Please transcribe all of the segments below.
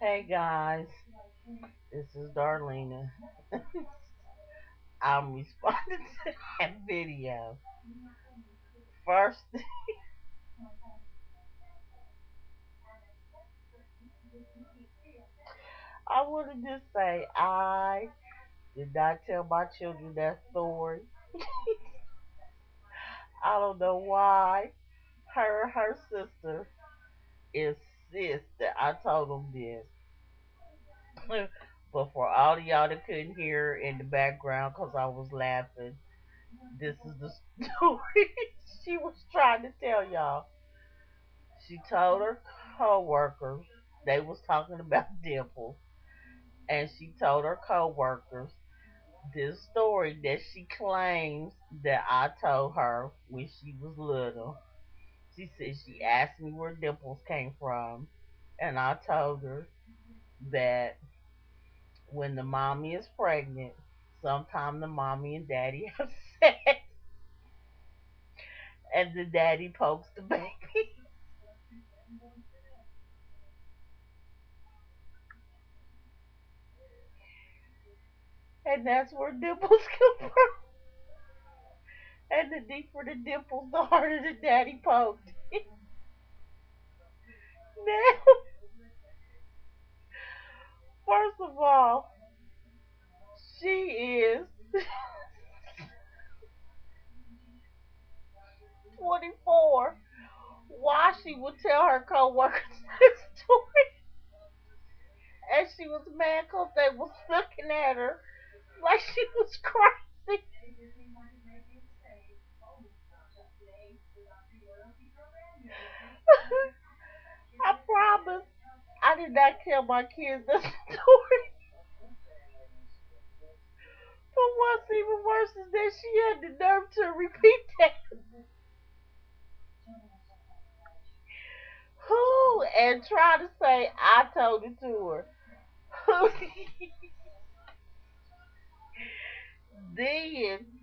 Hey guys, this is Darlyna. I'm responding to that video. First, I want to just say I did not tell my children that story. I don't know why her her sister insist that I told them this. but for all of y'all that couldn't hear in the background because I was laughing, this is the story she was trying to tell y'all. She told her co-workers they was talking about Dimple, and she told her co-workers this story that she claims that I told her when she was little. She said she asked me where Dimples came from, and I told her that when the mommy is pregnant, sometime the mommy and daddy have sex, and the daddy pokes the baby. and that's where dimples come from. And the deeper the dimples, the harder the daddy poked. now, first of all, she is 24. Why she would tell her coworkers this story? And she was mad because they was looking at her like she was crazy. I promise I did not tell my kids this story. But what's even worse is that she had the nerve to repeat that. Who and try to say I told it to her. then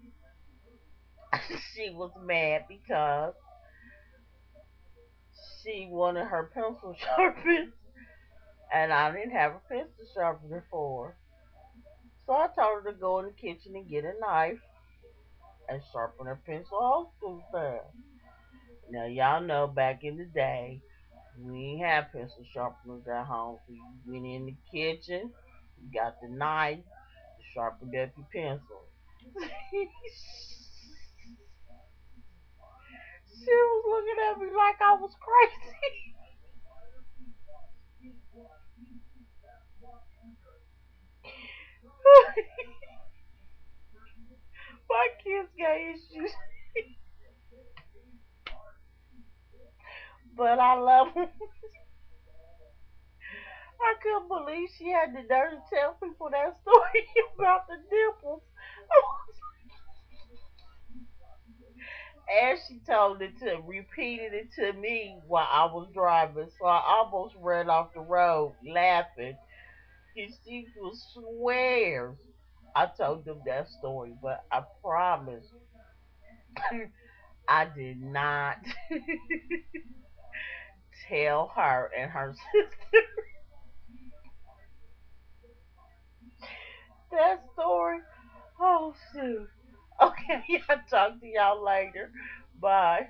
she was mad because she wanted her pencil sharpened and I didn't have a pencil sharpener for. So I told her to go in the kitchen and get a knife and sharpen her pencil old school style. Now y'all know back in the day we ain't have pencil sharpeners at home. So you went in the kitchen, you got the knife, you sharpened up your pencil. she was looking at me like I was crazy. My kids got issues. but I love them. I couldn't believe she had the nerve to tell people that story about the dimples. And she told it to repeated it to me while I was driving, so I almost ran off the road laughing. And she swears I told them that story, but I promise I did not tell her and her sister that story. Oh shoot. I'll talk to y'all later. Bye.